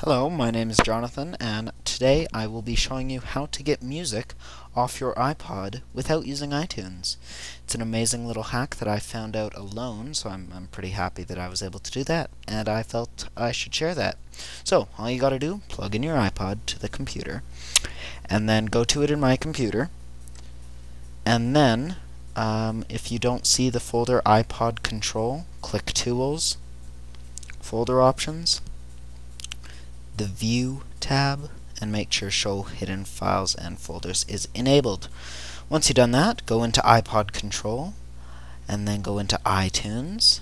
Hello, my name is Jonathan, and today I will be showing you how to get music off your iPod without using iTunes. It's an amazing little hack that I found out alone, so I'm, I'm pretty happy that I was able to do that, and I felt I should share that. So, all you gotta do, plug in your iPod to the computer, and then go to it in my computer, and then, um, if you don't see the folder iPod Control, click Tools, Folder Options, the View tab and make sure Show Hidden Files and Folders is enabled. Once you've done that, go into iPod Control and then go into iTunes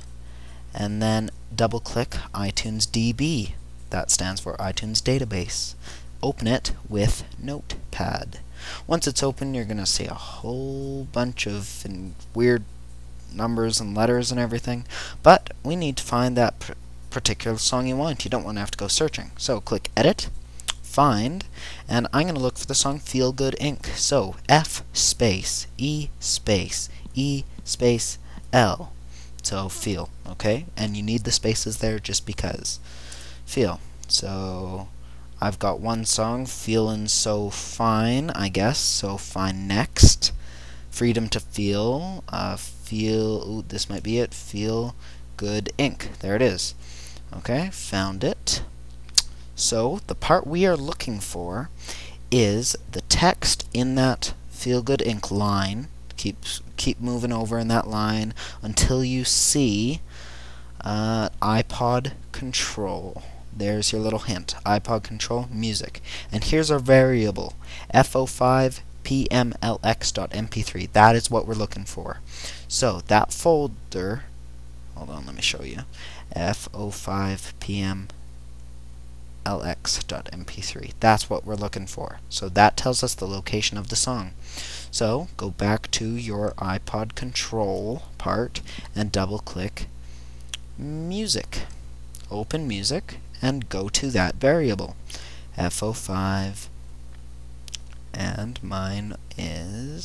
and then double click iTunes DB. That stands for iTunes Database. Open it with Notepad. Once it's open, you're going to see a whole bunch of weird numbers and letters and everything, but we need to find that particular song you want. You don't want to have to go searching. So click Edit, Find, and I'm going to look for the song Feel Good Inc. So F space E space E space L. So feel, okay? And you need the spaces there just because. Feel. So I've got one song, Feeling So Fine, I guess. So fine next. Freedom to Feel. Uh, feel, ooh, this might be it. Feel Good Inc. There it is. Okay, found it. So the part we are looking for is the text in that Feel Good Inc. line. Keep keep moving over in that line until you see uh, iPod Control. There's your little hint. iPod Control Music. And here's our variable fo5 pmlx.mp3. That is what we're looking for. So that folder hold on, let me show you. F05PM lx.mp3. That's what we're looking for. So that tells us the location of the song. So go back to your iPod control part and double click music. Open music and go to that variable. F05 and mine is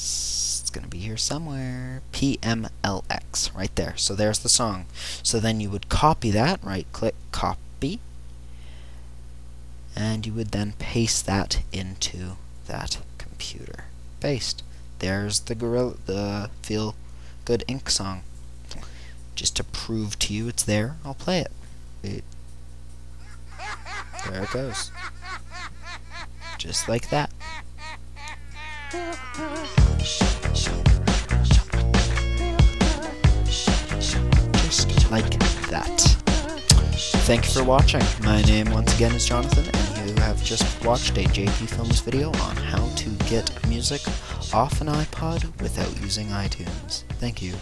it's going to be here somewhere. PMLX right there. So there's the song. So then you would copy that right click copy. And you would then paste that into that computer. Paste. There's the gorilla the feel good Inc song. Just to prove to you it's there I'll play it, it there it goes. Just like that that. Thank you for watching. My name once again is Jonathan, and you have just watched a JP Films video on how to get music off an iPod without using iTunes. Thank you.